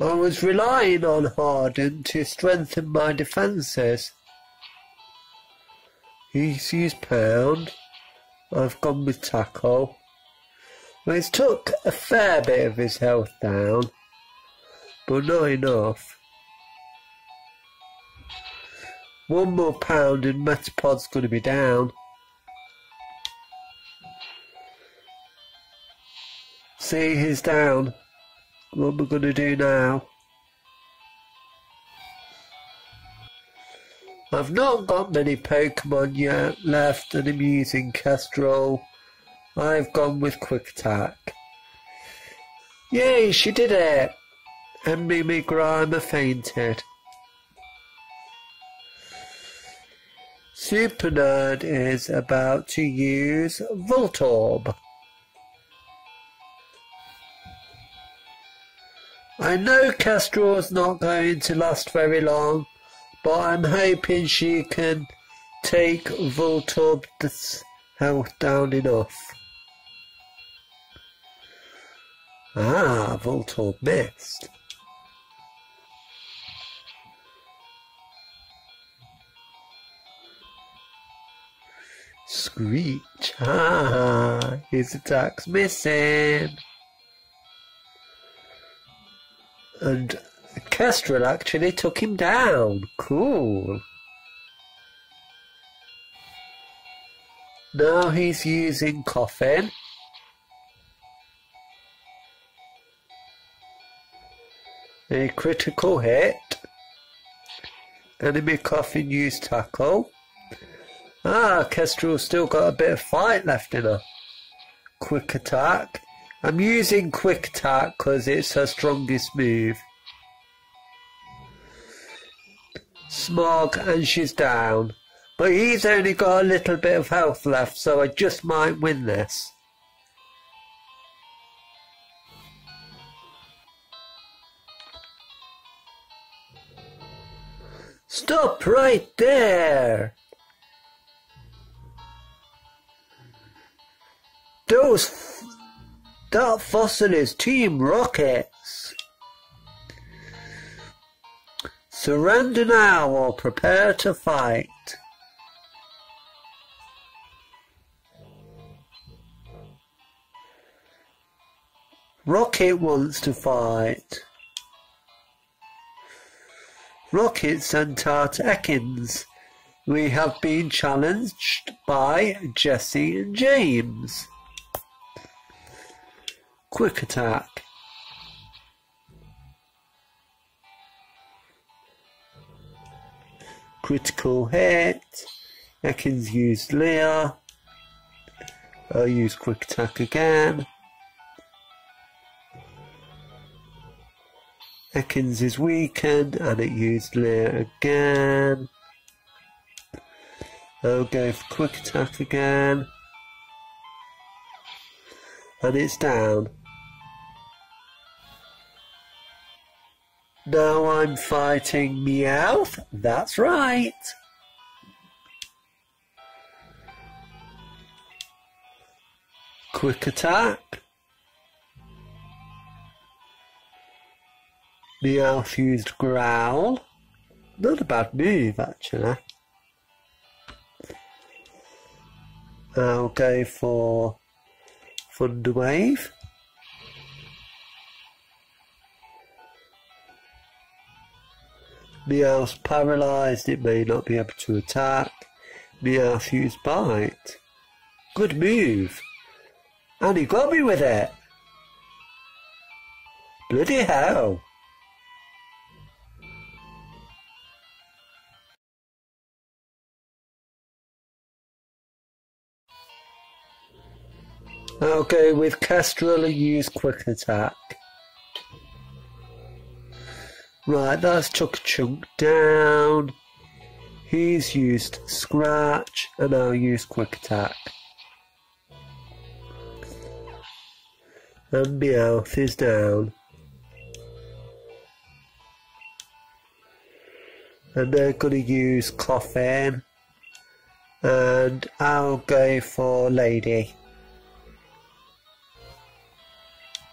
I was relying on Harden to strengthen my defences. He's used pound. I've gone with tackle. Well, it's took a fair bit of his health down, but not enough. One more pound and Metapod's going to be down. See, he's down. What we're going to do now? I've not got many Pokemon yet left and I'm using Kestrel. I've gone with Quick Attack. Yay, she did it! And Mimi Grimer fainted. Super Nerd is about to use Voltorb. I know Kestrel's not going to last very long, but I'm hoping she can take Voltorb's health down enough. Ah, Voltorb missed. Screech. Ah, his attack's missing. And Kestrel actually took him down. Cool. Now he's using Koffing. A critical hit. Enemy Koffing used tackle. Ah, Kestrel's still got a bit of fight left in her. Quick attack. I'm using quick attack because it's her strongest move. Smog and she's down. But he's only got a little bit of health left so I just might win this. Stop right there! Those that fossil is Team Rockets. Surrender now or prepare to fight. Rocket wants to fight. Rocket sent out Ekans. We have been challenged by Jessie and James. Quick attack. Critical hit. Ekans used Leer. I'll uh, use quick attack again. Ekans is weakened and it used Leer again. I'll go for quick attack again. And it's down. Now I'm fighting Meowth. That's right. Quick attack. Meowth used Growl. Not a bad move, actually. I'll go for Thunder Wave. Meowth's paralysed, it may not be able to attack. Meowth used Bite. Good move. And he got me with it. Bloody hell. Go with Kestrel use Quick Attack. Right, that's a chunk down. He's used Scratch, and I'll use Quick Attack. And Meowth is down. And they're going to use Koffing. And I'll go for Lady.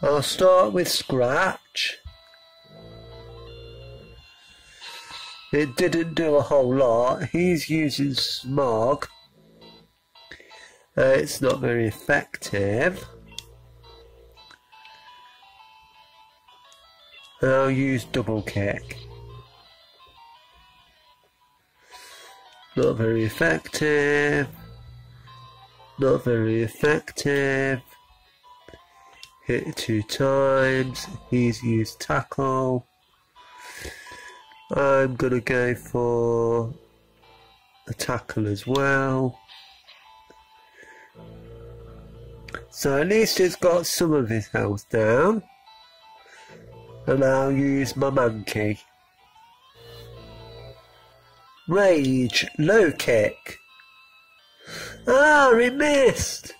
I'll start with Scratch. It didn't do a whole lot. He's using smog. Uh, it's not very effective. I'll use double kick. Not very effective. Not very effective. Hit two times. He's used tackle. I'm gonna go for a tackle as well. So at least it's got some of his health down. And I'll use my monkey. Rage, low kick. Ah, he missed!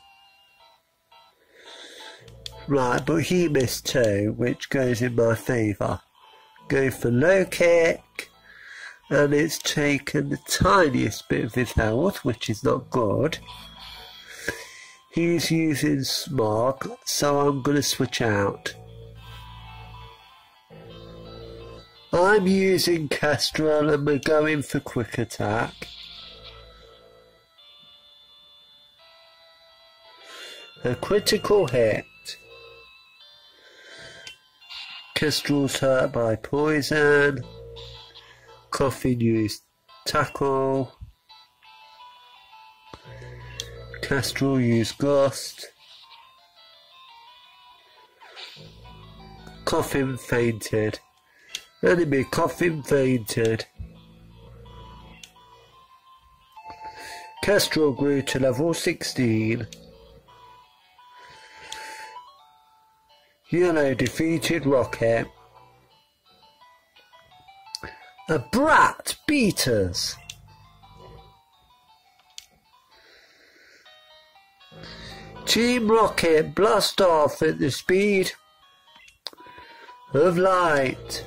Right, but he missed too, which goes in my favour. Go for low kick, and it's taken the tiniest bit of his health, which is not good. He's using smog, so I'm going to switch out. I'm using Kestrel and we're going for quick attack. A critical hit. Kestrel's hurt by poison. Koffing used tackle. Kestrel used gust. Koffing fainted. Enemy Koffing fainted. Kestrel grew to level 16. Yellow defeated Rocket. A brat beat us. Team Rocket blast off at the speed of light.